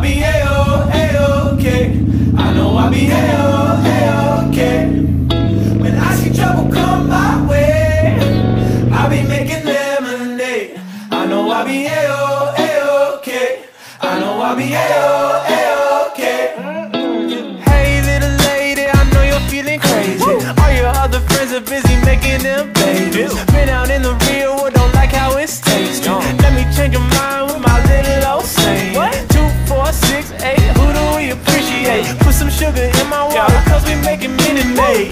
I be A-O, A-OK. I know I be A-O, A-OK. When I see trouble come my way, I be making lemonade. I know I be A-O, A-OK. I know I be A-O, A-OK. Hey, little lady, I know you're feeling crazy. All your other friends are busy making them babies. Been out in the real Hey, Who do we appreciate? Put some sugar in my water, cause we making Minute Maid